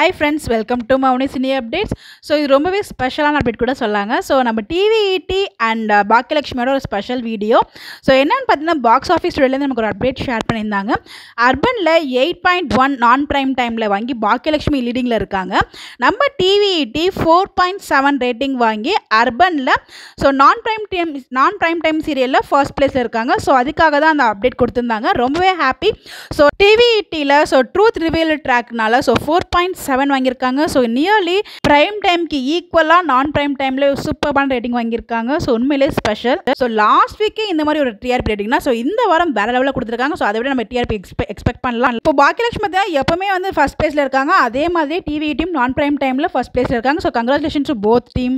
Hi friends welcome to Mouni cine updates so இது ரொம்பவே ஸ்பெஷலான அப்டேட் கூட சொல்லாங்க. ஸோ நம்ம டிவிஇடி அண்ட் uh, பாக்கியலட்சுமியோட ஒரு ஸ்பெஷல் வீடியோ ஸோ என்னென்னு பார்த்தீங்கன்னா பாக்ஸ் ஆஃபீஸ் ஸ்டுடியோலேருந்து நமக்கு ஒரு அப்டேட் ஷேர் பண்ணியிருந்தாங்க. அர்பனில் eight point one non prime டைமில் வாங்கி பாக்கியலட்சுமி லீடிங்கில் இருக்காங்க. நம்ம டிவிஇடி ஃபோர் பாயிண்ட் செவன் ரேட்டிங் வாங்கி அர்பனில் so non prime time non prime time சீரியலில் ஃபர்ஸ்ட் பிளேஸில் இருக்காங்க. ஸோ அதுக்காக தான் அந்த அப்டேட் கொடுத்துருந்தாங்க. ரொம்பவே ஹாப்பி ஸோ டிவிஇடியில் ஸோ ட்ரூத் ரிவீல் ட்ராக்னால ஸோ ஃபோர் பாயிண்ட் செவன் வாங்கியிருக்காங்க. ஸோ நியர்லி ப்ரைம் டைம்க்கு ஈக்குவலாக நான் ப்ரைம் டைமில் சூப்பர்பான ரேட்டிங் வாங்கியிருக்காங்க. ஸோ உண்மையிலே ஸ்பெஷல் ஸோ லாஸ்ட் வீக்கே இந்த மாதிரி ஒரு டிஆர்பி ரேட்டிங்னா ஸோ இந்த வாரம் வேற லெவலில் கொடுத்துருக்காங்க. ஸோ அதை விட நம்ம டிஆர்பி எக்ஸ்பெக்ட் பண்ணலாம். இப்போ பாக்கியலட்சுமி தான் எப்பவுமே வந்து ஃபர்ஸ்ட் பிளேஸில் இருக்காங்க. அதே மாதிரி டிவி டீம் நான் ப்ரைம் டைமில் ஃபர்ஸ்ட் பிளேஸில் இருக்காங்க. So congratulation to both team